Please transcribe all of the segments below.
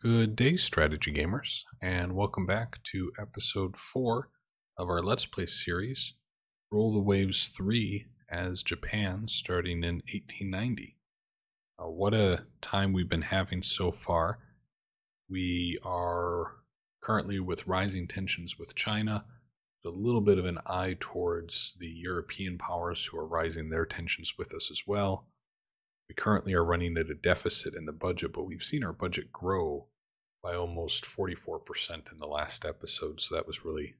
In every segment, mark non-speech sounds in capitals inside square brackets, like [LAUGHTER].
Good day, strategy gamers, and welcome back to episode 4 of our Let's Play series, Rule the Waves 3 as Japan starting in 1890. Uh, what a time we've been having so far. We are currently with rising tensions with China, with a little bit of an eye towards the European powers who are rising their tensions with us as well. We currently are running at a deficit in the budget, but we've seen our budget grow by almost 44% in the last episode, so that was really,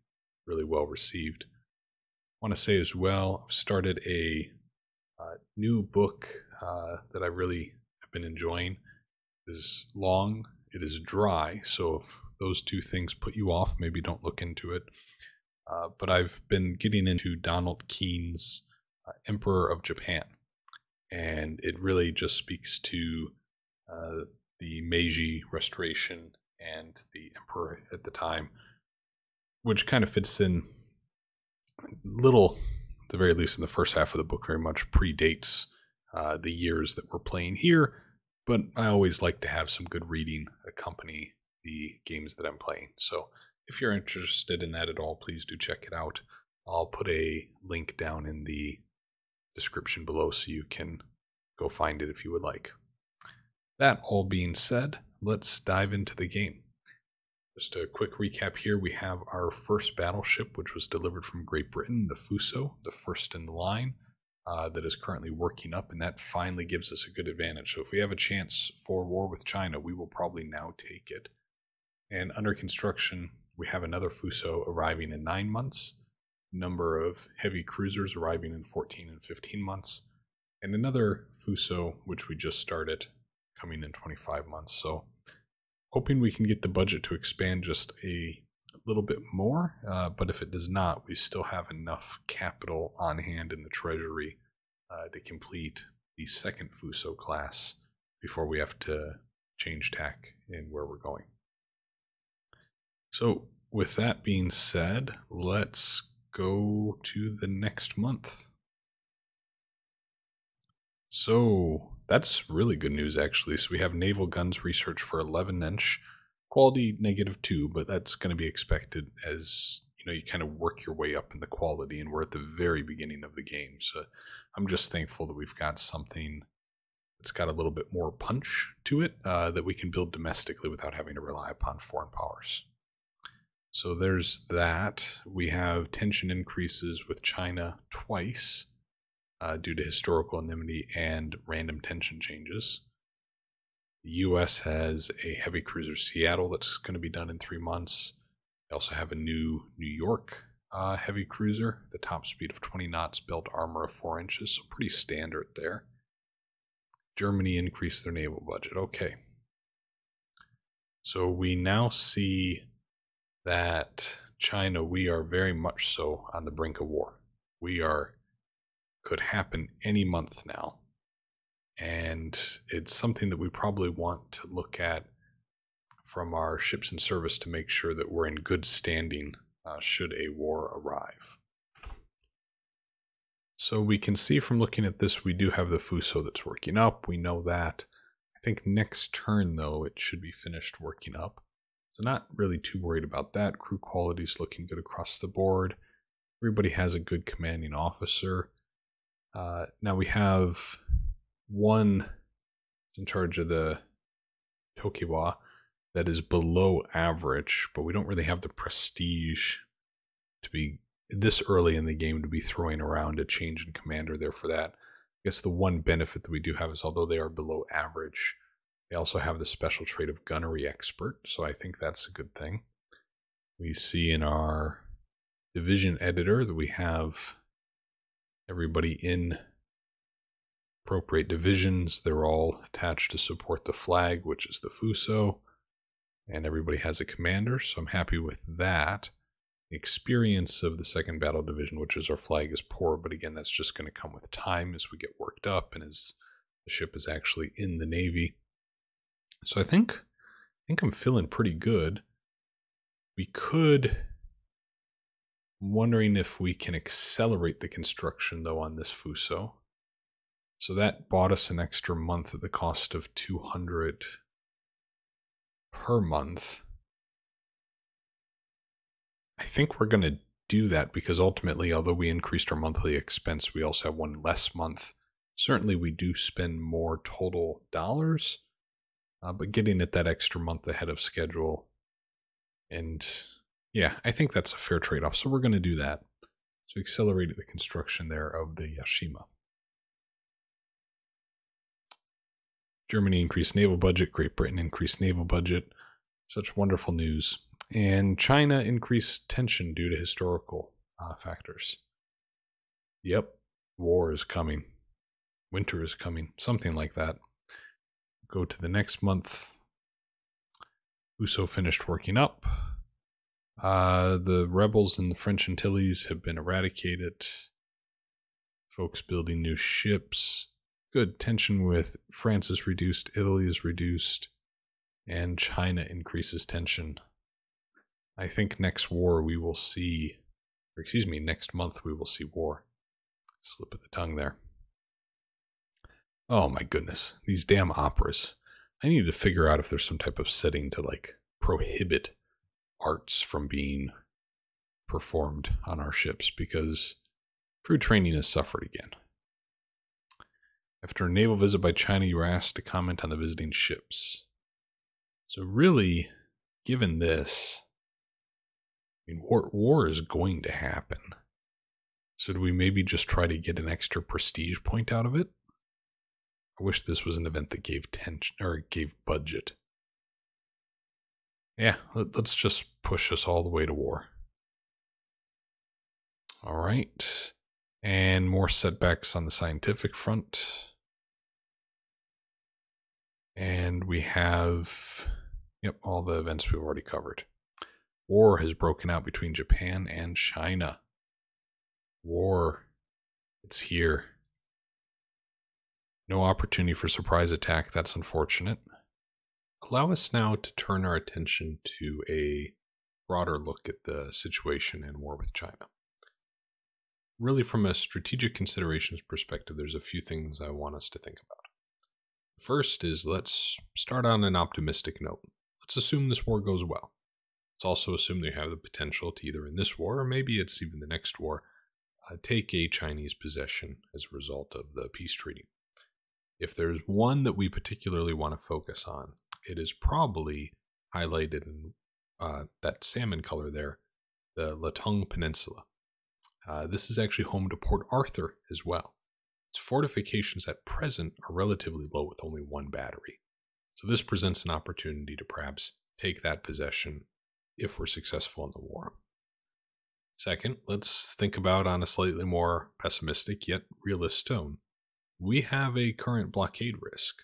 really well received. I want to say as well, I've started a uh, new book uh, that I really have been enjoying. It is long, it is dry, so if those two things put you off, maybe don't look into it. Uh, but I've been getting into Donald Keene's uh, Emperor of Japan and it really just speaks to uh, the Meiji Restoration and the emperor at the time, which kind of fits in little, at the very least in the first half of the book, very much predates uh, the years that we're playing here. But I always like to have some good reading accompany the games that I'm playing. So if you're interested in that at all, please do check it out. I'll put a link down in the description below so you can go find it if you would like. That all being said, let's dive into the game. Just a quick recap here we have our first battleship, which was delivered from Great Britain, the Fuso, the first in the line, uh, that is currently working up, and that finally gives us a good advantage. So if we have a chance for war with China, we will probably now take it. And under construction, we have another Fuso arriving in nine months, number of heavy cruisers arriving in 14 and 15 months, and another Fuso, which we just started, coming in 25 months. So, hoping we can get the budget to expand just a little bit more. Uh, but if it does not, we still have enough capital on hand in the treasury uh, to complete the second Fuso class before we have to change tack in where we're going. So, with that being said, let's go to the next month. So that's really good news, actually. So we have naval guns research for 11 inch, quality negative two, but that's going to be expected as you know you kind of work your way up in the quality, and we're at the very beginning of the game. So I'm just thankful that we've got something that's got a little bit more punch to it uh, that we can build domestically without having to rely upon foreign powers. So there's that. We have tension increases with China twice uh, due to historical enmity and random tension changes. The U.S. has a heavy cruiser Seattle that's going to be done in three months. They also have a new New York uh, heavy cruiser, the top speed of 20 knots, built armor of 4 inches, so pretty standard there. Germany increased their naval budget. Okay. So we now see that China, we are very much so on the brink of war. We are could happen any month now. And it's something that we probably want to look at from our ships in service to make sure that we're in good standing uh, should a war arrive. So we can see from looking at this, we do have the Fuso that's working up. We know that. I think next turn, though, it should be finished working up. So not really too worried about that. Crew quality is looking good across the board. Everybody has a good commanding officer. Uh, now we have one in charge of the Tokiwa that is below average, but we don't really have the prestige to be this early in the game to be throwing around a change in commander there for that. I guess the one benefit that we do have is although they are below average, they also have the special trait of gunnery expert, so I think that's a good thing. We see in our division editor that we have everybody in appropriate divisions. They're all attached to support the flag, which is the Fuso, and everybody has a commander, so I'm happy with that. The experience of the second battle division, which is our flag, is poor, but again, that's just going to come with time as we get worked up and as the ship is actually in the Navy. So I think I think I'm feeling pretty good. We could I'm wondering if we can accelerate the construction though on this Fuso. So that bought us an extra month at the cost of 200 per month. I think we're going to do that because ultimately, although we increased our monthly expense, we also have one less month. Certainly, we do spend more total dollars, uh, but getting it that extra month ahead of schedule. And yeah, I think that's a fair trade off. So we're going to do that. So accelerated the construction there of the Yashima. Germany increased naval budget. Great Britain increased naval budget. Such wonderful news. And China increased tension due to historical uh, factors. Yep, war is coming. Winter is coming. Something like that. Go to the next month. Fuso finished working up. Uh, the rebels in the French Antilles have been eradicated. Folks building new ships. Good. Tension with France is reduced, Italy is reduced, and China increases tension. I think next war we will see, or excuse me, next month we will see war. Slip of the tongue there. Oh my goodness, these damn operas. I need to figure out if there's some type of setting to like prohibit arts from being performed on our ships because crew training has suffered again. After a naval visit by China, you were asked to comment on the visiting ships. So, really, given this, I mean, war, war is going to happen. So, do we maybe just try to get an extra prestige point out of it? I wish this was an event that gave tension or gave budget. Yeah, let, us just push us all the way to war. All right. And more setbacks on the scientific front. And we have, yep, all the events we've already covered. War has broken out between Japan and China. War, it's here. No opportunity for surprise attack. That's unfortunate. Allow us now to turn our attention to a broader look at the situation in war with China. Really, from a strategic considerations perspective, there's a few things I want us to think about. First is let's start on an optimistic note. Let's assume this war goes well. Let's also assume they have the potential to either in this war, or maybe it's even the next war, uh, take a Chinese possession as a result of the peace treaty. If there's one that we particularly want to focus on, it is probably highlighted in uh, that salmon color there, the Letong Peninsula. Uh, this is actually home to Port Arthur as well. Its fortifications at present are relatively low with only one battery. So this presents an opportunity to perhaps take that possession if we're successful in the war. Second, let's think about on a slightly more pessimistic yet realist tone. We have a current blockade risk.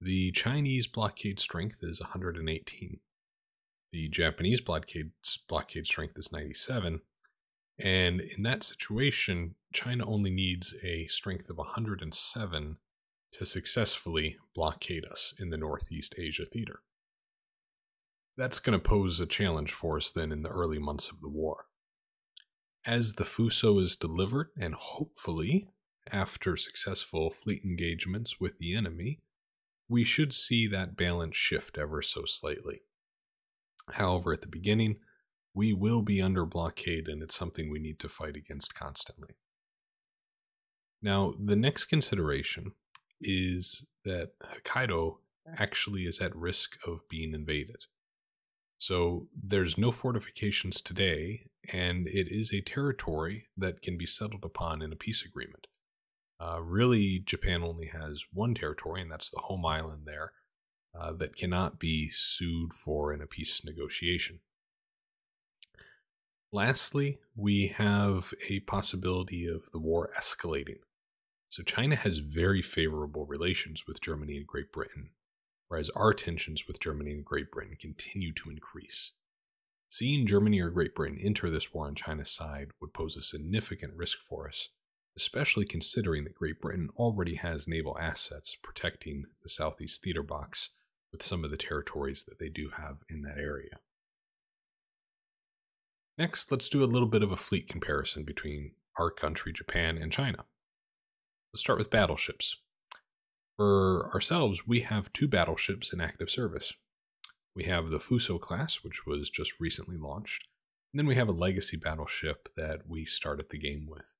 The Chinese blockade strength is 118. The Japanese blockade blockade strength is 97, and in that situation, China only needs a strength of 107 to successfully blockade us in the Northeast Asia theater. That's going to pose a challenge for us then in the early months of the war. As the Fuso is delivered, and hopefully after successful fleet engagements with the enemy, we should see that balance shift ever so slightly. However, at the beginning, we will be under blockade and it's something we need to fight against constantly. Now, the next consideration is that Hokkaido actually is at risk of being invaded. So there's no fortifications today, and it is a territory that can be settled upon in a peace agreement. Uh, really, Japan only has one territory, and that's the home island there, uh, that cannot be sued for in a peace negotiation. Lastly, we have a possibility of the war escalating. So China has very favorable relations with Germany and Great Britain, whereas our tensions with Germany and Great Britain continue to increase. Seeing Germany or Great Britain enter this war on China's side would pose a significant risk for us, especially considering that Great Britain already has naval assets protecting the Southeast Theater Box with some of the territories that they do have in that area. Next, let's do a little bit of a fleet comparison between our country, Japan, and China. Let's start with battleships. For ourselves, we have two battleships in active service. We have the Fuso class, which was just recently launched. And then we have a legacy battleship that we started the game with.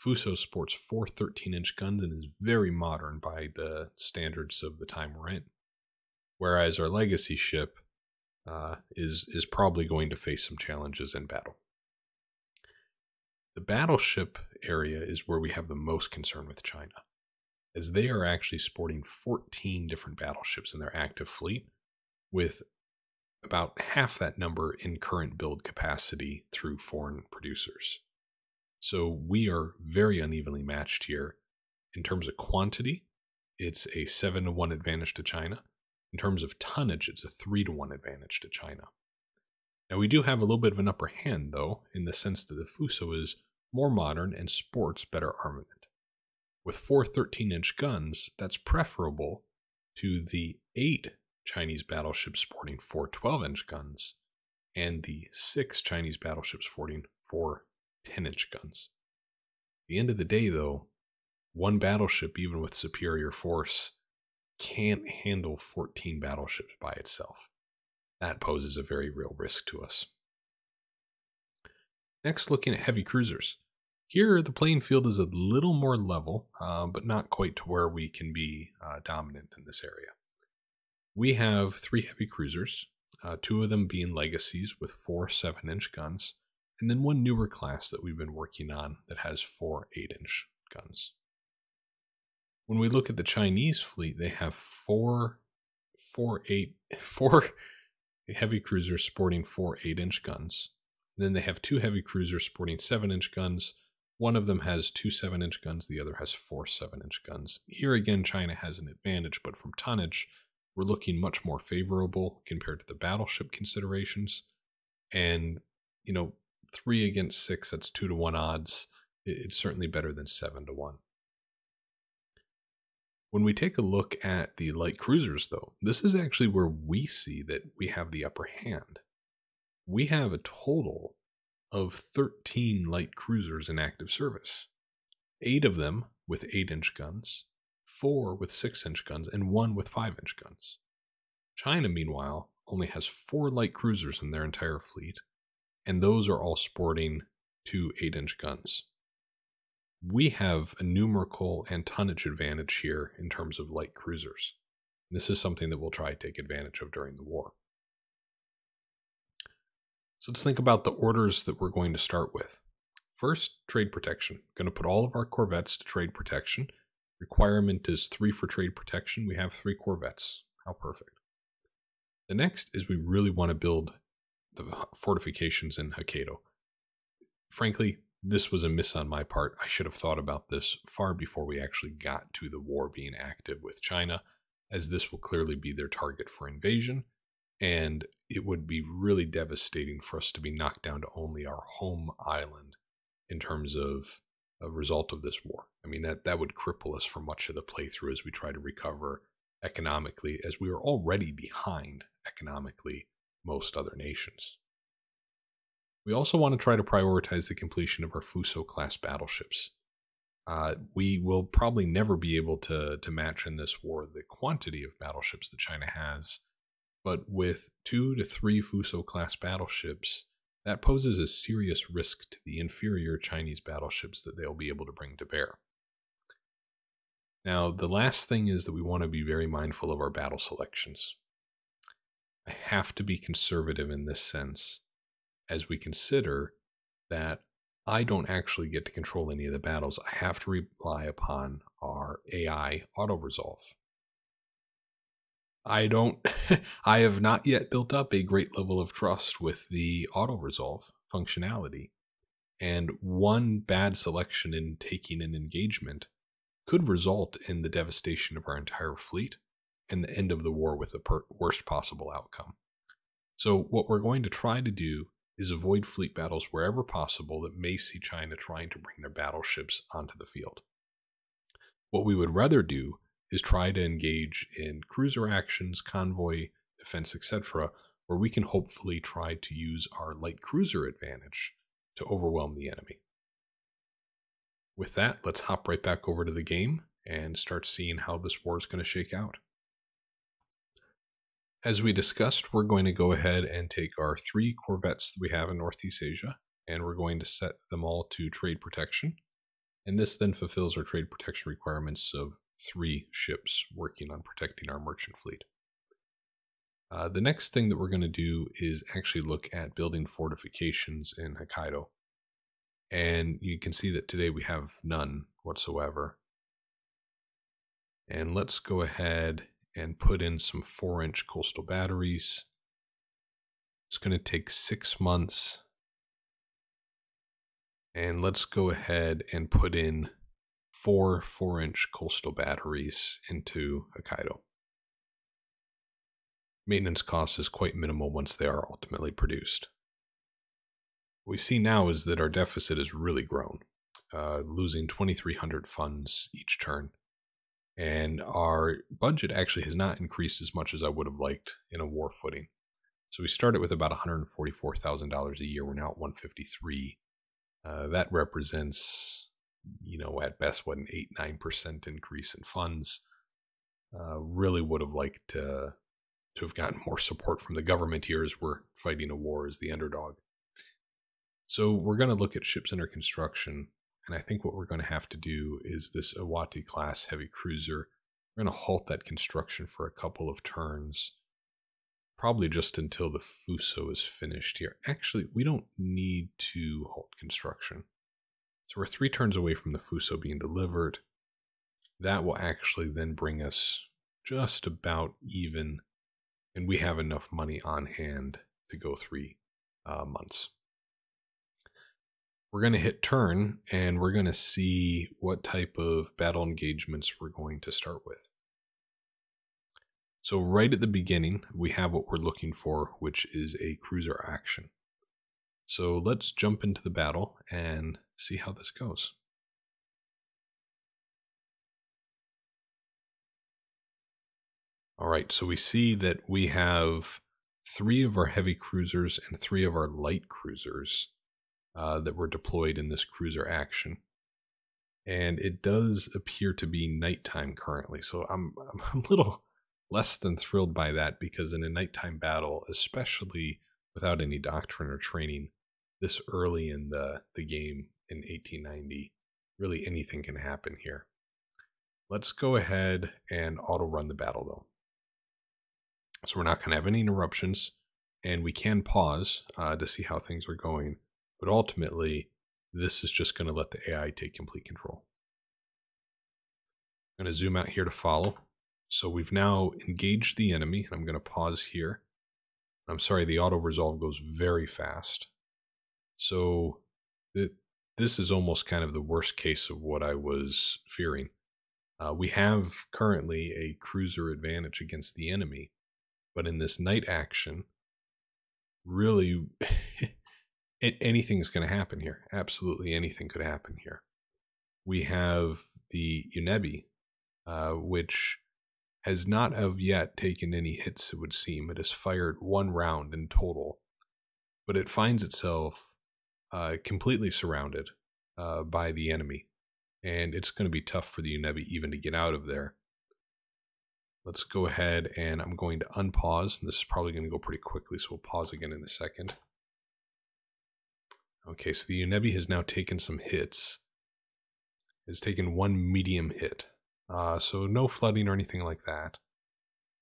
Fuso sports four 13 inch guns and is very modern by the standards of the time we're in. Whereas our legacy ship uh, is, is probably going to face some challenges in battle. The battleship area is where we have the most concern with China, as they are actually sporting 14 different battleships in their active fleet, with about half that number in current build capacity through foreign producers. So we are very unevenly matched here. In terms of quantity, it's a 7 to 1 advantage to China. In terms of tonnage, it's a 3 to 1 advantage to China. Now, we do have a little bit of an upper hand, though, in the sense that the Fuso is more modern and sports better armament. With four 13 inch guns, that's preferable to the eight Chinese battleships sporting four 12 inch guns and the six Chinese battleships sporting four 10 inch guns. At the end of the day, though, one battleship, even with superior force, can't handle 14 battleships by itself. That poses a very real risk to us. Next, looking at heavy cruisers. Here, the playing field is a little more level, uh, but not quite to where we can be uh, dominant in this area. We have three heavy cruisers, uh, two of them being legacies with four 7 inch guns, and then one newer class that we've been working on that has four 8 inch guns. When we look at the Chinese fleet, they have four, four, eight, [LAUGHS] four heavy cruisers sporting four 8 inch guns. And then they have two heavy cruisers sporting 7 inch guns. One of them has two 7 inch guns, the other has four 7 inch guns. Here again, China has an advantage, but from tonnage, we're looking much more favorable compared to the battleship considerations. And, you know, three against six, that's two to one odds. It's certainly better than seven to one. When we take a look at the light cruisers, though, this is actually where we see that we have the upper hand. We have a total of 13 light cruisers in active service, eight of them with 8 inch guns, four with 6 inch guns, and one with 5 inch guns. China, meanwhile, only has four light cruisers in their entire fleet, and those are all sporting two 8 inch guns. We have a numerical and tonnage advantage here in terms of light cruisers. This is something that we'll try to take advantage of during the war. So let's think about the orders that we're going to start with. First, trade protection. We're Going to put all of our corvettes to trade protection Requirement is three for trade protection. We have three corvettes. How perfect. The next is we really want to build the fortifications in Hokkaido. Frankly, this was a miss on my part. I should have thought about this far before we actually got to the war being active with China, as this will clearly be their target for invasion, and it would be really devastating for us to be knocked down to only our home island in terms of a result of this war. I mean, that, that would cripple us for much of the playthrough as we try to recover economically, as we are already behind economically most other nations. We also want to try to prioritize the completion of our Fuso class battleships. Uh, we will probably never be able to, to match in this war the quantity of battleships that China has, but with two to three Fuso class battleships, that poses a serious risk to the inferior Chinese battleships that they'll be able to bring to bear. Now, the last thing is that we want to be very mindful of our battle selections. Have to be conservative in this sense as we consider that I don't actually get to control any of the battles. I have to rely upon our AI auto resolve. I don't, [LAUGHS] I have not yet built up a great level of trust with the auto resolve functionality. And one bad selection in taking an engagement could result in the devastation of our entire fleet and the end of the war with the per- worst possible outcome. So, what we're going to try to do is avoid fleet battles wherever possible that may see China trying to bring their battleships onto the field. What we would rather do is try to engage in cruiser actions, convoy defense, etc., where we can hopefully try to use our light cruiser advantage to overwhelm the enemy. With that, let's hop right back over to the game and start seeing how this war is going to shake out. As we discussed, we're going to go ahead and take our three corvettes that we have in Northeast Asia, and we're going to set them all to trade protection. And this then fulfills our trade protection requirements of three ships working on protecting our merchant fleet. Uh, the next thing that we're going to do is actually look at building fortifications in Hokkaido. And you can see that today we have none whatsoever. And let's go ahead and put in some 4 inch coastal batteries. It's going to take six months. And let's go ahead and put in four 4 inch coastal batteries into Hokkaido maintenance cost is quite minimal once they are ultimately produced. What we see now is that our deficit has really grown, uh, losing 2,300 funds each turn. And our budget actually has not increased as much as I would have liked in a war footing. So we started with about $144,000 a year. We're now at 153. Uh, that represents, you know, at best, what, an 8 9% increase in funds. Uh, really would have liked to to have gotten more support from the government here as we're fighting a war as the underdog. So we're going to look at ships under construction, and I think what we're going to have to do is this Iwate class heavy cruiser. We're going to halt that construction for a couple of turns, probably just until the Fuso is finished here. Actually, we don't need to halt construction. So we're three turns away from the Fuso being delivered. That will actually then bring us just about even and we have enough money on hand to go three uh, months. We're going to hit turn and we're going to see what type of battle engagements we're going to start with. So right at the beginning, we have what we're looking for, which is a cruiser action. So let's jump into the battle and see how this goes. All right, so we see that we have three of our heavy cruisers and three of our light cruisers uh, that were deployed in this cruiser action. And it does appear to be nighttime currently, so I'm, [LAUGHS] I'm a little less than thrilled by that because in a nighttime battle, especially without any doctrine or training, this early in the, the game in 1890, really anything can happen here. Let's go ahead and auto run the battle though. So we're not going to have any interruptions, and we can pause uh, to see how things are going. But ultimately, this is just going to let the AI take complete control. I'm going to zoom out here to follow. So we've now engaged the enemy, and I'm going to pause here. I'm sorry, the auto resolve goes very fast. So it, this is almost kind of the worst case of what I was fearing. Uh, we have currently a cruiser advantage against the enemy, but in this night action, really [LAUGHS] anything's going to happen here. Absolutely anything could happen here. We have the Unebi, uh, which has not of yet taken any hits, it would seem. It has fired one round in total, but it finds itself uh, completely surrounded uh, by the enemy. And it's going to be tough for the Unebi even to get out of there. Let's go ahead and I'm going to unpause. This is probably going to go pretty quickly, so we'll pause again in a second. Okay, so the Unebi has now taken some hits. It's taken one medium hit. Uh, so no flooding or anything like that.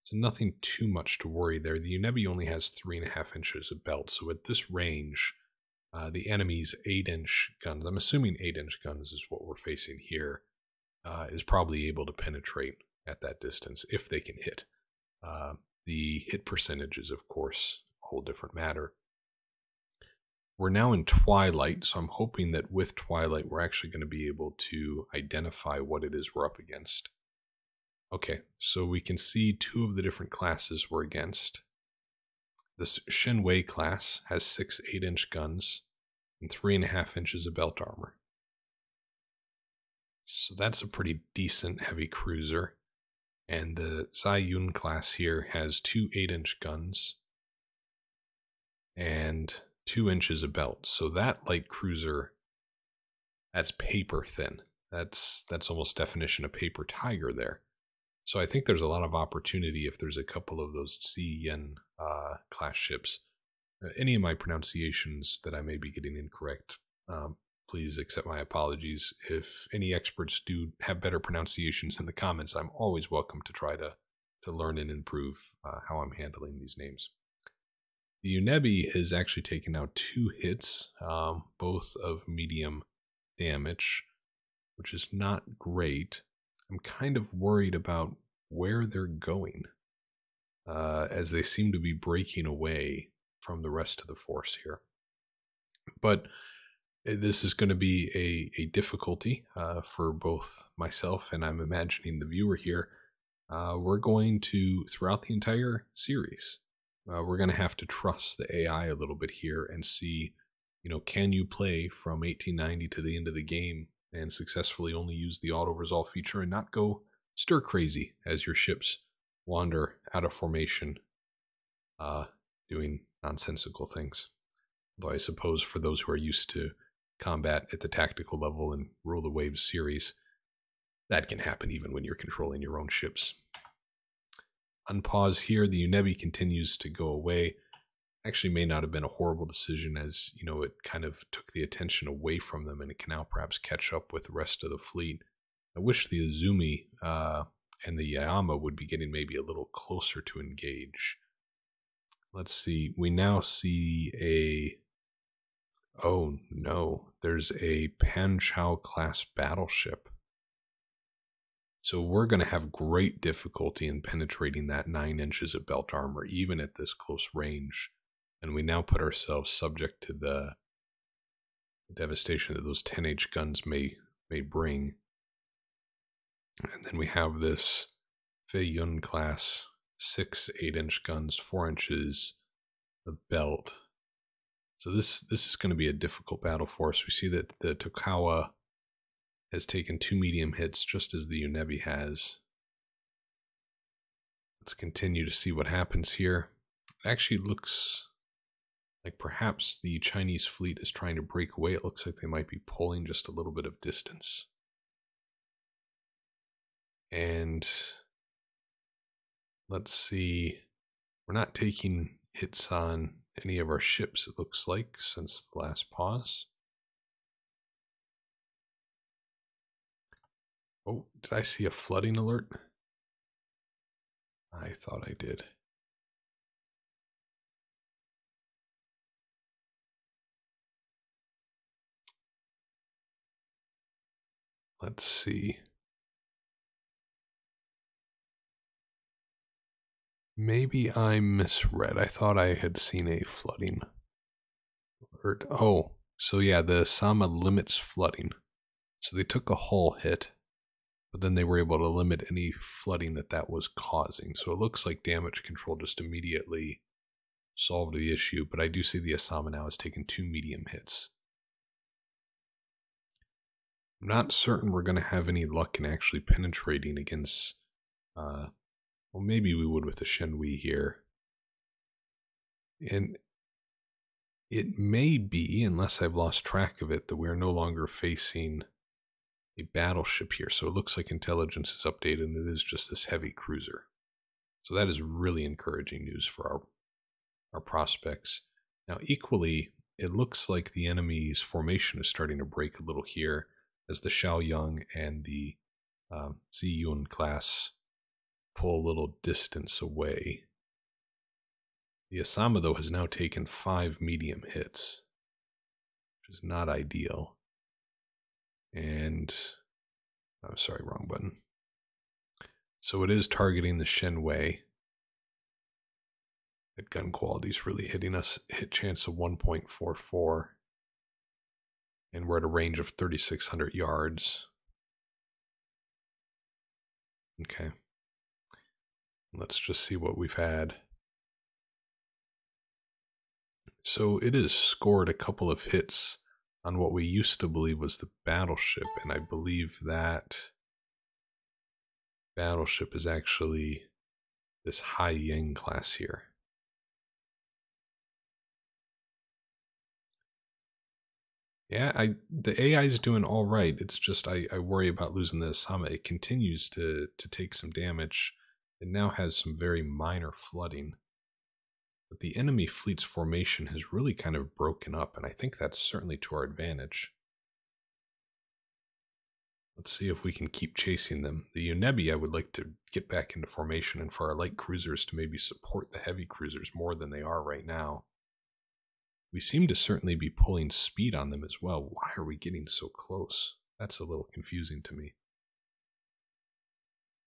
So nothing too much to worry there. The Unebi only has three and a half inches of belt, so at this range, uh, the enemy's eight inch guns, I'm assuming eight inch guns is what we're facing here, uh, is probably able to penetrate at that distance if they can hit. Uh, the hit percentage is, of course, a whole different matter. We're now in Twilight, so I'm hoping that with Twilight, we're actually going to be able to identify what it is we're up against. Okay, so we can see two of the different classes we're against. This Shenwei class has six 8 inch guns and three and a half inches of belt armor. So that's a pretty decent heavy cruiser. And the Zai class here has two 8 inch guns and 2 inches of belt. So that light cruiser, that's paper thin. That's, that's almost definition of paper tiger there. So I think there's a lot of opportunity if there's a couple of those Ziyan uh, class ships. Uh, any of my pronunciations that I may be getting incorrect, um, please accept my apologies. If any experts do have better pronunciations in the comments, I'm always welcome to try to to learn and improve uh, how I'm handling these names. The Unebi has actually taken out two hits, um, both of medium damage, which is not great. I'm kind of worried about where they're going, uh, as they seem to be breaking away from the rest of the force here. But eh, this is going to be a, a difficulty uh, for both myself and I'm imagining the viewer here. Uh, we're going to, throughout the entire series, uh, we're going to have to trust the AI a little bit here and see, you know, can you play from 1890 to the end of the game and successfully only use the auto resolve feature and not go stir crazy as your ships wander out of formation, uh, doing nonsensical things. Though I suppose for those who are used to combat at the tactical level and Rule the Waves series, that can happen even when you're controlling your own ships. Unpause here, the Unebi continues to go away. Actually, may not have been a horrible decision as, you know, it kind of took the attention away from them and it can now perhaps catch up with the rest of the fleet. I wish the Azuma uh, and the Yama would be getting maybe a little closer to engage. Let's see. We now see a. Oh no, there's a Panchao class battleship. So we're going to have great difficulty in penetrating that nine inches of belt armor, even at this close range. And we now put ourselves subject to the devastation that those 10H guns may may bring. And then we have this Fei Yun class, six eight inch guns, four inches of belt. So this this is going to be a difficult battle for us. We see that the Tokiwa has taken two medium hits, just as the Unebi has. Let's continue to see what happens here. It actually looks like perhaps the Chinese fleet is trying to break away. It looks like they might be pulling just a little bit of distance. And let's see. We're not taking hits on any of our ships, it looks like, since the last pause. Oh, did I see a flooding alert? I thought I did. Let's see. Maybe I misread. I thought I had seen a flooding alert. Oh, so yeah, the Asama limits flooding. So they took a hull hit, but then they were able to limit any flooding that that was causing. So it looks like damage control just immediately solved the issue, but I do see the Asama now has taken two medium hits. I'm not certain we're going to have any luck in actually penetrating against uh, well, maybe we would with the Shenhui here. And it may be, unless I've lost track of it, that we're no longer facing a battleship here. So it looks like intelligence is updated and it is just this heavy cruiser. So that is really encouraging news for our, our prospects. Now, equally, it looks like the enemy's formation is starting to break a little here as the Xiaoyang and the um, Ziyun class pull a little distance away. The Asama, though, has now taken five medium hits, which is not ideal. And, I'm oh, sorry, wrong button. So it is targeting the Shenhui. That gun quality is really hitting us. Hit chance of 1.44. And we're at a range of 3,600 yards. Okay. Let's just see what we've had. So it has scored a couple of hits on what we used to believe was the battleship, and I believe that battleship is actually this Haiyang class here. Yeah, I the AI is doing all right. It's just I, I worry about losing the Asama. It continues to to take some damage. It now has some very minor flooding. But the enemy fleet's formation has really kind of broken up, and I think that's certainly to our advantage. Let's see if we can keep chasing them. The Unebi, I would like to get back into formation and for our light cruisers to maybe support the heavy cruisers more than they are right now. We seem to certainly be pulling speed on them as well. Why are we getting so close? That's a little confusing to me.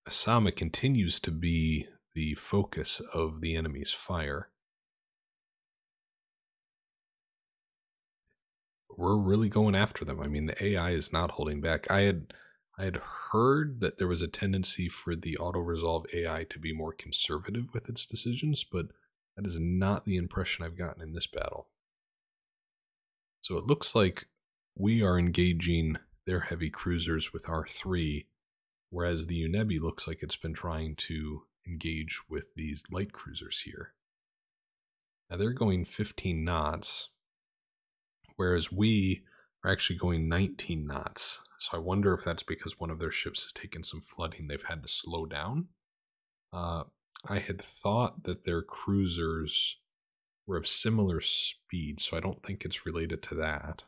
Asama continues to be the focus of the enemy's fire. We're really going after them. I mean, the AI is not holding back. I had I had heard that there was a tendency for the auto resolve AI to be more conservative with its decisions, but that is not the impression I've gotten in this battle. So it looks like we are engaging their heavy cruisers with our 3, whereas the Unebi looks like it's been trying to engage with these light cruisers here. Now they're going 15 knots, whereas we are actually going 19 knots. So I wonder if that's because one of their ships has taken some flooding. They've had to slow down. Uh, I had thought that their cruisers were of similar speed, so I don't think it's related to that.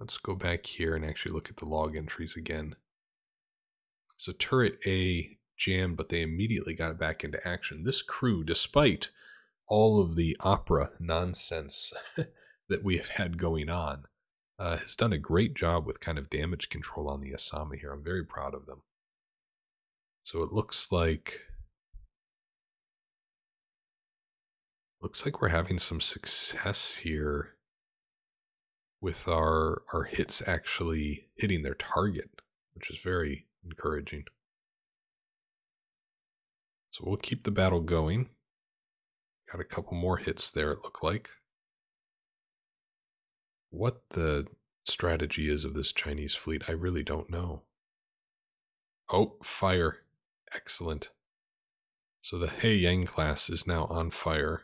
Let's go back here and actually look at the log entries again. So turret A jammed, but they immediately got back into action. This crew, despite all of the opera nonsense [LAUGHS] that we have had going on, uh, has done a great job with kind of damage control on the Asama here. I'm very proud of them. So it looks like looks like we're having some success here with our our hits actually hitting their target, which is very encouraging. So we'll keep the battle going. Got a couple more hits there, it looked like. What the strategy is of this Chinese fleet, I really don't know. Oh, fire. Excellent. So the He Yang class is now on fire.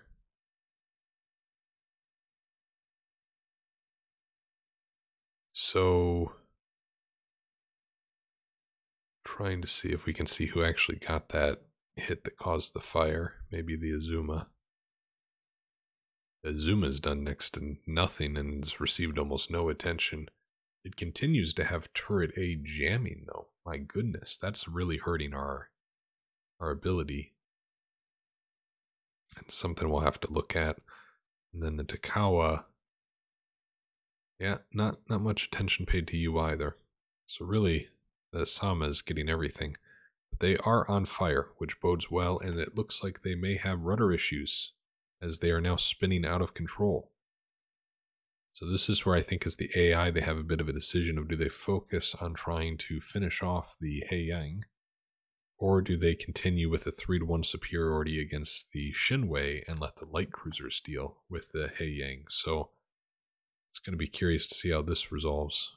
So, trying to see if we can see who actually got that hit that caused the fire. Maybe the Azuma. Azuma's done next to nothing and has received almost no attention. It continues to have turret A jamming though. My goodness, that's really hurting our our ability. And something we'll have to look at. And then the Tokiwa. Yeah, not not much attention paid to you either. So really, the Asama is getting everything. But they are on fire, which bodes well, and it looks like they may have rudder issues as they are now spinning out of control. So this is where I think as the AI, they have a bit of a decision of do they focus on trying to finish off the He Yang, or do they continue with a 3 to 1 superiority against the Shinwei and let the light cruisers deal with the He Yang? So it's going to be curious to see how this resolves.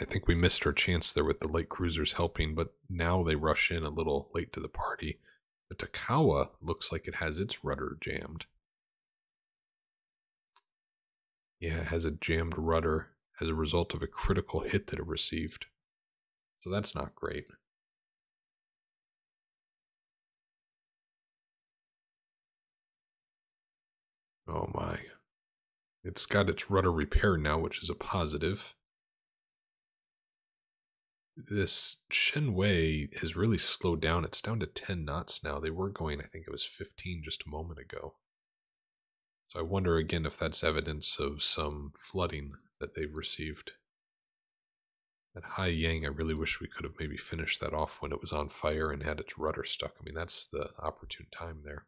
I think we missed our chance there with the light cruisers helping, but now they rush in a little late to the party. The Tokiwa looks like it has its rudder jammed. Yeah, it has a jammed rudder as a result of a critical hit that it received. So that's not great. Oh my. It's got its rudder repaired now, which is a positive this Shenwei has really slowed down. It's down to 10 knots now. They were going, I think it was 15 just a moment ago. So I wonder again if that's evidence of some flooding that they've received. That Hai Yang, I really wish we could have maybe finished that off when it was on fire and had its rudder stuck. I mean, that's the opportune time there.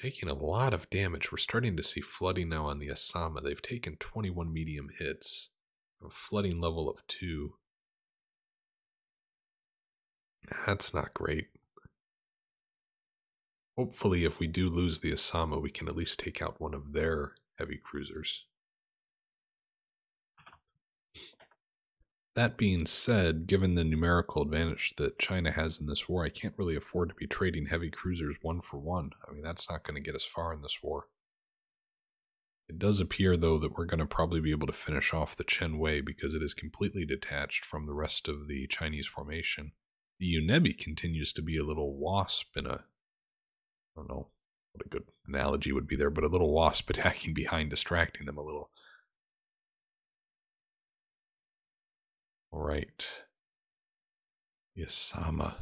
Taking a lot of damage. We're starting to see flooding now on the Asama. They've taken 21 medium hits, a flooding level of 2. That's not great. Hopefully, if we do lose the Asama, we can at least take out one of their heavy cruisers. That being said, given the numerical advantage that China has in this war, I can't really afford to be trading heavy cruisers one for one. I mean, that's not going to get us far in this war. It does appear, though, that we're going to probably be able to finish off the Chen Wei because it is completely detached from the rest of the Chinese formation. The Unebi continues to be a little wasp in a, I don't know what a good analogy would be there, but a little wasp [LAUGHS] attacking behind, distracting them a little. All right. The Asama.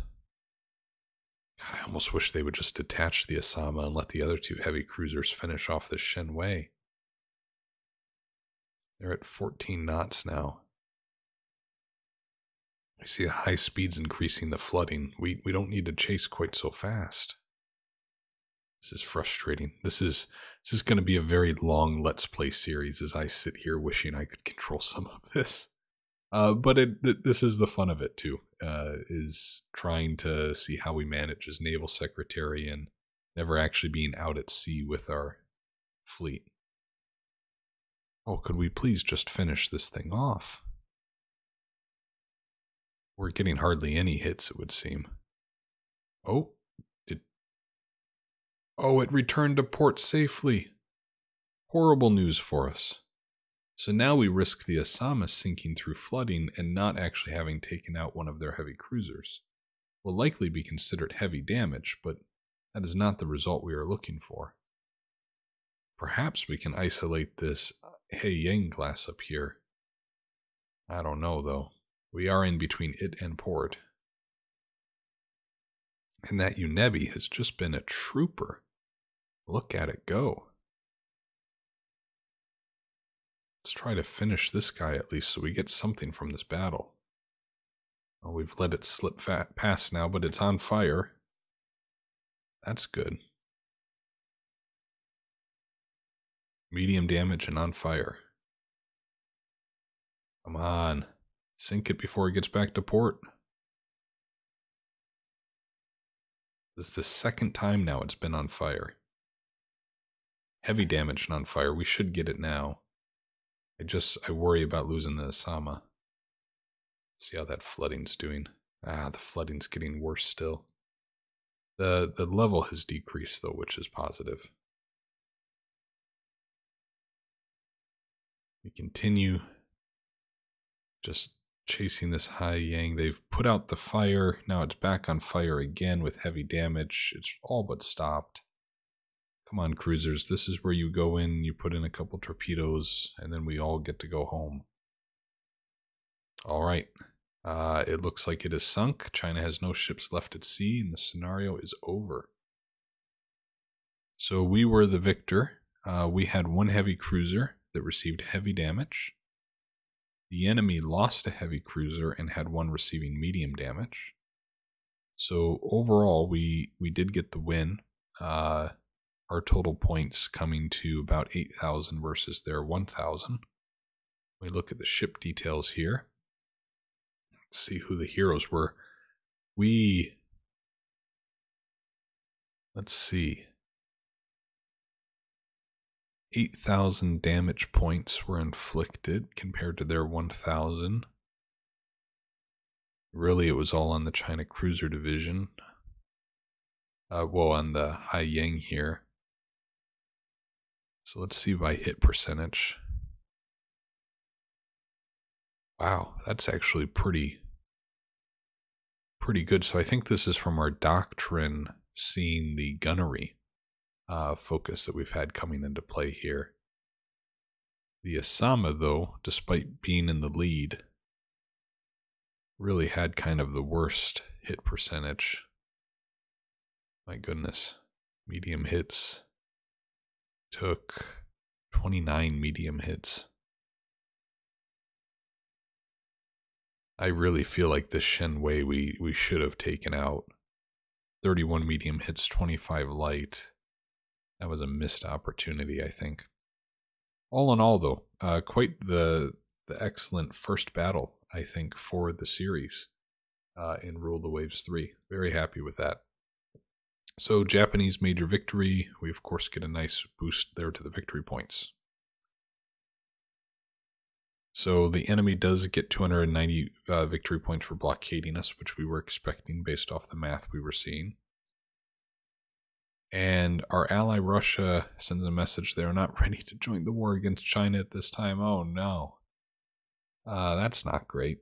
God, I almost wish they would just detach the Asama and let the other two heavy cruisers finish off the Shen Wei. They're at 14 knots now. I see the high speeds increasing the flooding. We we don't need to chase quite so fast. This is frustrating. This is this is going to be a very long Let's Play series as I sit here wishing I could control [LAUGHS] some of this. Uh, but it, th- this is the fun of it too. Uh, is trying to see how we manage as naval secretary and never actually being out at sea with our fleet. Oh, could we please just finish this thing off? We're getting hardly any hits, it would seem. Oh, did. Oh, it returned to port safely. Horrible news for us. So now we risk the Asama sinking through flooding and not actually having taken out one of their heavy cruisers. Will likely be considered heavy damage, but that is not the result we are looking for. Perhaps we can isolate this uh, Haiyang class up here. I don't know, though. We are in between it and port. And that Unebi has just been a trooper. Look at it go. Let's try to finish this guy at least so we get something from this battle. Well, we've let it slip past now, but it's on fire. That's good. Medium damage and on fire. Come on. Sink it before it gets back to port. This is the second time now it's been on fire. Heavy damage and on fire. We should get it now. I just, I worry about losing the Asama. See how that flooding's doing. Ah, the flooding's getting worse still. The, the level has decreased though, which is positive. We continue just chasing this Haiyang. They've put out the fire. Now it's back on fire again with heavy damage. It's all but stopped. Come on, cruisers. This is where you go in, you put in a couple torpedoes, and then we all get to go home. All right. Uh, it looks like it is sunk. China has no ships left at sea, and the scenario is over. So we were the victor. Uh, we had one heavy cruiser that received heavy damage. The enemy lost a heavy cruiser and had one receiving medium damage. So overall, we we did get the win. Uh, our total points coming to about 8,000 versus their 1,000. We look at the ship details here. Let's see who the heroes were. We let's see. 8,000 damage points were inflicted compared to their 1,000. Really, it was all on the China Cruiser Division. Uh, well, on the Haiyang here. So let's see by hit percentage. Wow, that's actually pretty pretty good. So I think this is from our doctrine seeing the gunnery uh, focus that we've had coming into play here. The Asama, though, despite being in the lead, really had kind of the worst hit percentage. My goodness. Medium hits. Took 29 medium hits. I really feel like this Shen Wei we, we should have taken out. 31 medium hits, 25 light. That was a missed opportunity, I think. All in all, though, uh, quite the the excellent first battle, I think, for the series uh, in Rule the Waves 3. Very happy with that. So, Japanese major victory. We, of course, get a nice boost there to the victory points. So, the enemy does get 290 uh, victory points for blockading us, which we were expecting based off the math we were seeing. And our ally Russia sends a message they're not [LAUGHS] ready to join the war against China at this time. Oh no. Uh, that's not great.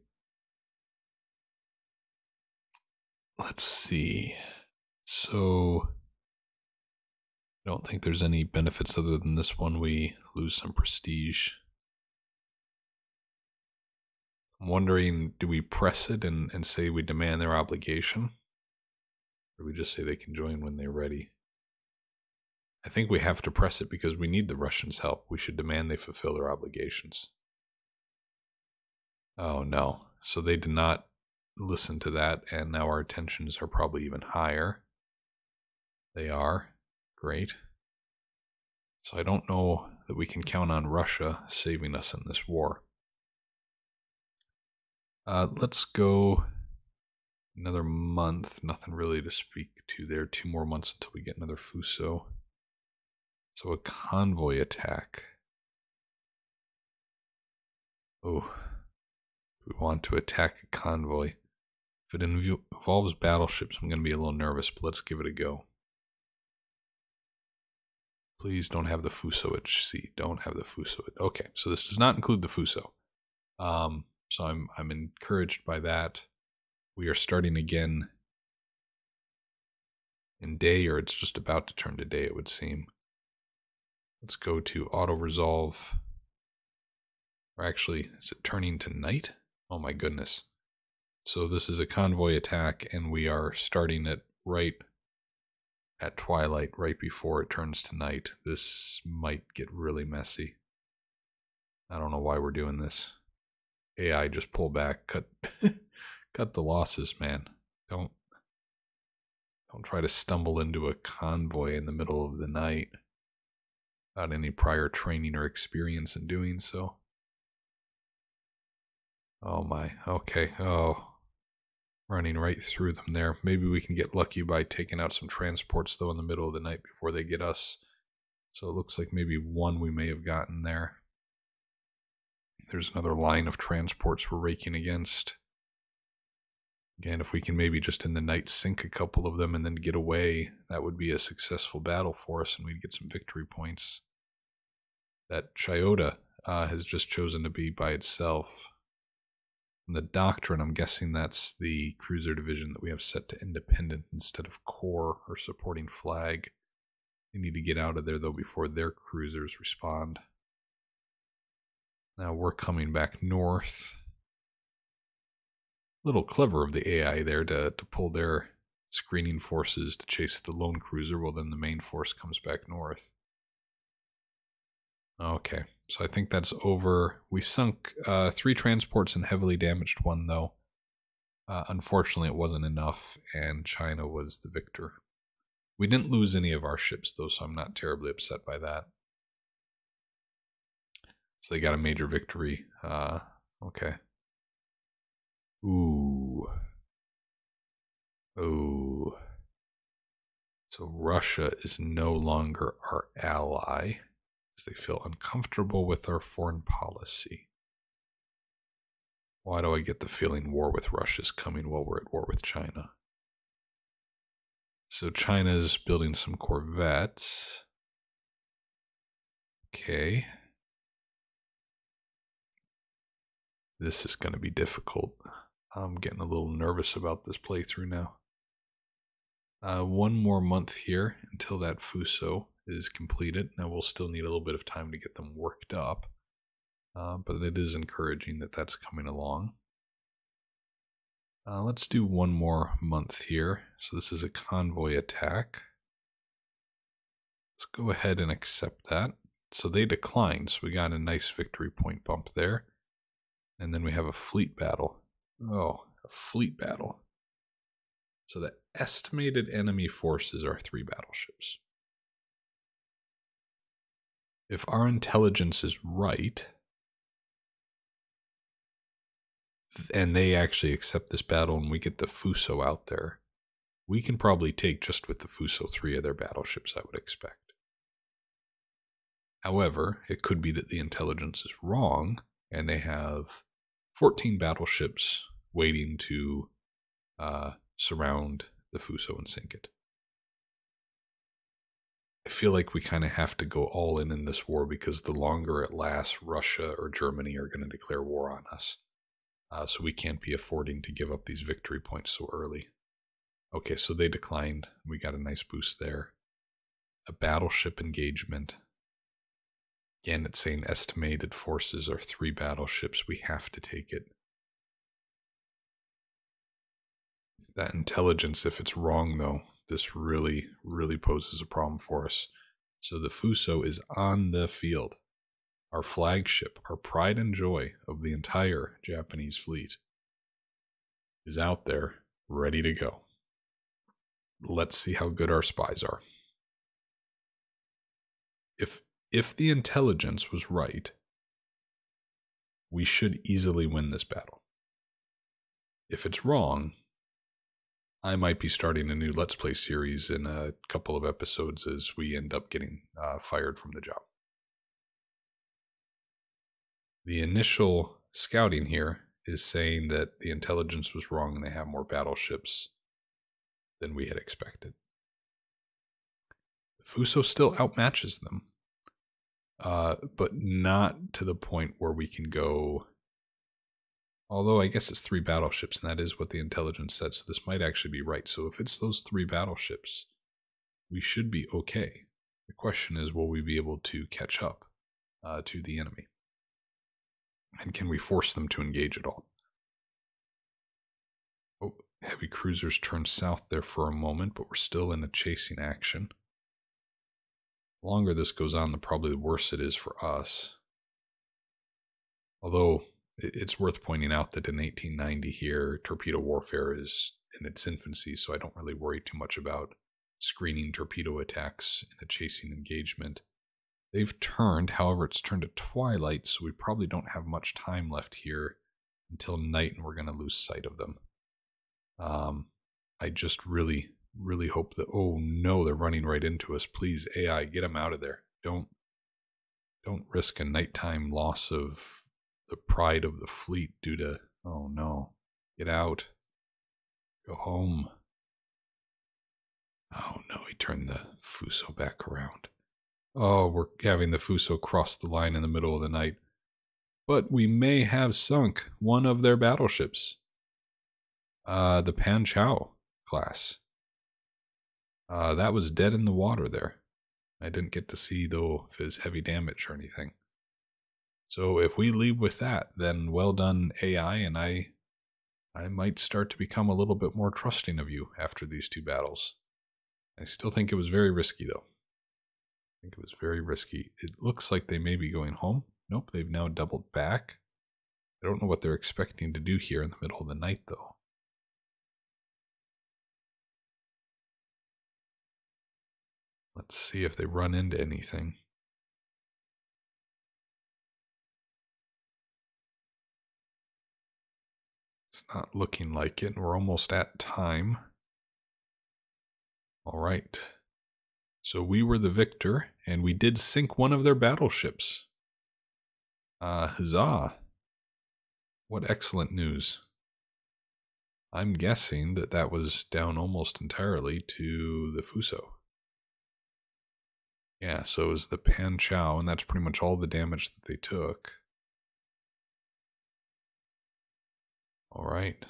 Let's see. So, I don't think there's any benefits other than this one. We lose some prestige. I'm wondering do we press it and, and say we demand their obligation? Or we just say they can join when they're ready? I think we have to press it because we need the Russians' help. We should demand they fulfill their obligations. Oh no. So they did not listen to that, and now our tensions are probably even higher. They are. Great. So I don't know that we can count on Russia saving us in this war. Uh, let's go another month. Nothing really to speak to there. Two more months until we get another Fuso. So a convoy attack. Oh, we want to attack a convoy. If it involves battleships, I'm going to be a little nervous, but let's give it a go. Please don't have the Fuso at sea. Don't have the Fuso at... Okay, so this does not include the Fuso. Um, so I'm I'm encouraged by that. We are starting again in day, or it's just about to turn to day, it would seem. Let's go to auto resolve. Or actually, is it turning to night? Oh my goodness. So this is a convoy attack, and we are starting it right at twilight, right before it turns to night. This might get really messy. I don't know why we're doing this. AI just pull back, cut [LAUGHS] cut the losses, man. Don't don't try to stumble into a convoy in the middle of the night without any prior training or experience in doing so. Oh my, okay. Oh, running right through them there. Maybe we can get lucky by taking out some transports, though, in the middle of the night before they get us. So it looks like maybe one we may have gotten there. There's another line of transports we're raking against. Again, if we can maybe just in the night sink a couple of them and then get away, that would be a successful battle for us and we'd get some victory points. That Chiyoda uh, has just chosen to be by itself And the doctrine, I'm guessing that's the cruiser division that we have set to independent instead of core or supporting flag. They need to get out of there though before their cruisers respond. Now we're coming back north. Little clever of the AI there to, to pull their screening forces to chase the lone cruiser, well then the main force comes back north. Okay, so I think that's over. We sunk uh, three transports and heavily damaged one, though. Uh, unfortunately, it wasn't enough, and China was the victor. We didn't lose any of our ships, though, so I'm not terribly upset by that. So they got a major victory. Uh, okay. Ooh. Ooh. So Russia is no longer our ally they feel uncomfortable with our foreign policy. Why do I get the feeling war with Russia is coming while we're at war with China? So China's building some corvettes. Okay. This is going to be difficult. I'm getting a little nervous about this playthrough now. Uh, one more month here until that Fuso is completed. Now we'll still need a little bit of time to get them worked up, uh, but it is encouraging that that's coming along. Uh, let's do one more month here. So this is a convoy attack. Let's go ahead and accept that. So they declined, so we got a nice victory point bump there. And then we have a fleet battle. Oh, a fleet battle. So the estimated enemy forces are three battleships if our intelligence is right, and they actually accept this battle and we get the Fuso out there, we can probably take just with the Fuso three of their battleships, I would expect. However, it could be that the intelligence is wrong and they have 14 battleships waiting to uh, surround the Fuso and sink it. I feel like we kind of have to go all in in this war because the longer it lasts, Russia or Germany are going to declare war on us. Uh, so we can't be affording to give up these victory points so early. Okay, so they declined. We got a nice boost there. A battleship engagement. Again, it's saying estimated forces are three battleships. We have to take it. That intelligence, if it's wrong, though, this really, really poses a problem for us. So the Fuso is on the field, our flagship, our pride and joy of the entire Japanese fleet, is out there ready to go. Let's see how good our spies are. If if the intelligence was right, we should easily win this battle. If it's wrong, I might be starting a new Let's Play series in a couple of episodes as we end up getting uh, fired from the job. The initial scouting here is saying that the intelligence was wrong and they have more battleships than we had expected. Fuso still outmatches them, uh, but not to the point where we can go Although I guess it's three battleships, and that is what the intelligence said, so this might actually be right. So if it's those three battleships, we should be okay. The question is, will we be able to catch up uh, to the enemy? And can we force them to engage at all? Oh, heavy cruisers turned south there for a moment, but we're still in a chasing action. The longer this goes on, the probably the worse it is for us. Although it's worth pointing out that in 1890 here, torpedo warfare is in its infancy, so I don't really worry too much about screening torpedo attacks in a chasing engagement. They've turned, however, it's turned to twilight, so we probably don't have much time left here until night, and we're going to lose sight of them. Um, I just really, really hope that. Oh no, they're running right into us. Please, AI, get them out of there. Don't, don't risk a nighttime loss of the pride of the fleet due to, oh no, get out, go home. Oh no, he turned the Fuso back around. Oh, we're having the Fuso cross the line in the middle of the night. But we may have sunk one of their battleships. Uh, the Pan Chao class. Uh, that was dead in the water there. I didn't get to see, though, if it was heavy damage or anything. So if we leave with that, then well done AI, and I, I might start to become a little bit more trusting of you after these two battles. I still think it was very risky, though. I think it was very risky. It looks like they may be going home. Nope, they've now doubled back. I don't know what they're expecting to do here in the middle of the night, though. Let's see if they run into anything. Not looking like it. We're almost at time. All right. So we were the victor, and we did sink one of their battleships. Uh, huzzah. What excellent news. I'm guessing that that was down almost entirely to the Fuso. Yeah, so it was the Pan Chao, and that's pretty much all the damage that they took. All right.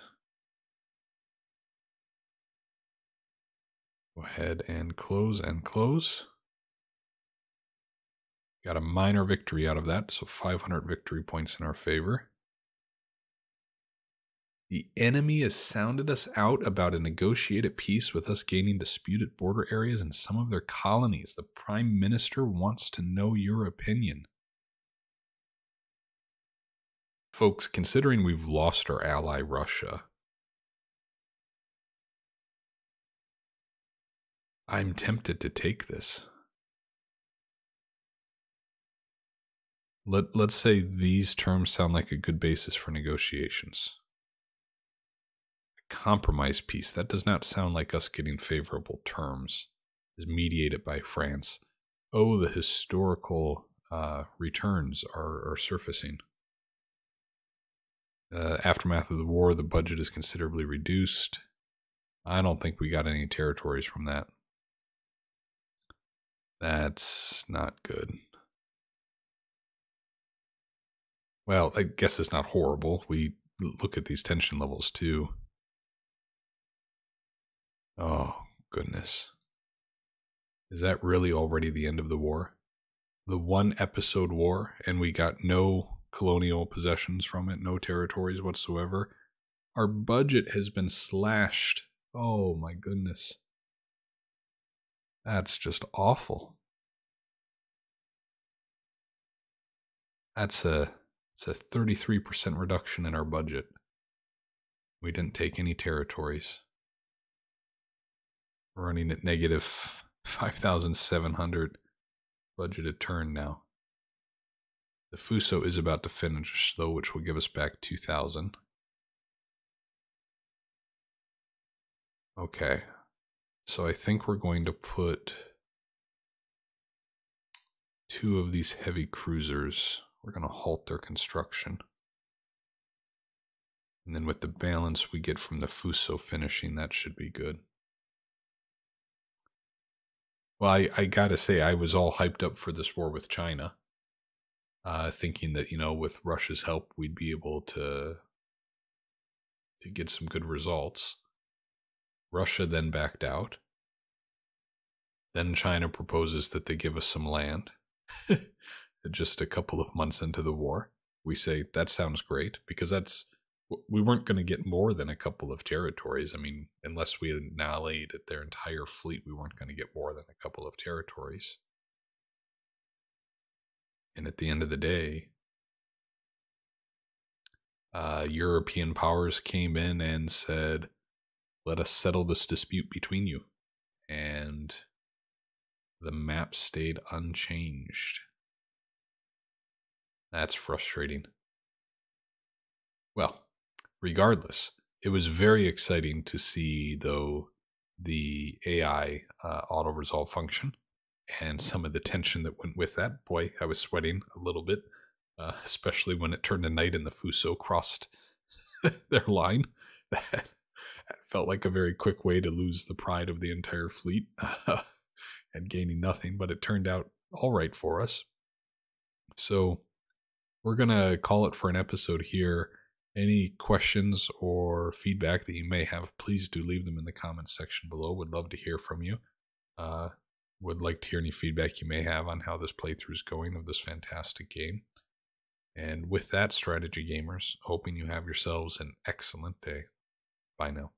Go ahead and close and close. Got a minor victory out of that, so 500 victory points in our favor. The enemy has sounded us out about a negotiated peace with us gaining disputed border areas and some of their colonies. The Prime Minister wants to know your opinion. Folks, considering we've lost our ally Russia, I'm tempted to take this. Let, let's say these terms sound like a good basis for negotiations. A compromise peace, that does not sound like us getting favorable terms, is mediated by France. Oh, the historical uh, returns are, are surfacing uh, aftermath of the war, the budget is considerably reduced. I don't think we got any territories from that. That's not good. Well, I guess it's not horrible. We look at these tension levels too. Oh, goodness. Is that really already the end of the war? The one episode war, and we got no colonial possessions from it, no territories whatsoever. Our budget has been slashed. Oh my goodness. That's just awful. That's a it's a 33% reduction in our budget. We didn't take any territories. We're running at negative [LAUGHS] 5,700 budgeted turn now. The Fuso is about to finish, though, which will give us back 2,000. Okay. So I think we're going to put two of these heavy cruisers. We're going to halt their construction. And then with the balance we get from the Fuso finishing, that should be good. Well, I, I gotta say, I was all hyped up for this war with China, uh, thinking that you know, with Russia's help, we'd be able to to get some good results. Russia then backed out. Then China proposes that they give us some land. [LAUGHS] Just a couple of months into the war, we say that sounds great because that's we weren't going to get more than a couple of territories. I mean, unless we annihilated their entire fleet, we weren't going to get more than a couple of territories. And at the end of the day, uh, European powers came in and said, let us settle this dispute between you. And the map stayed unchanged. That's frustrating. Well, regardless, it was very exciting to see, though, the AI uh, auto resolve function and some of the tension that went with that. Boy, I was sweating a little bit, uh, especially when it turned to night and the Fuso crossed [LAUGHS] their line. [LAUGHS] That felt like a very quick way to lose the pride of the entire fleet [LAUGHS] and gaining nothing, but it turned out all right for us. So we're going to call it for an episode here. Any questions or feedback that you may have, please do leave them in the comments section below. Would love to hear from you. Uh, would like to hear any feedback you may have on how this playthrough is going of this fantastic game. And with that, strategy gamers, hoping you have yourselves an excellent day. Bye now.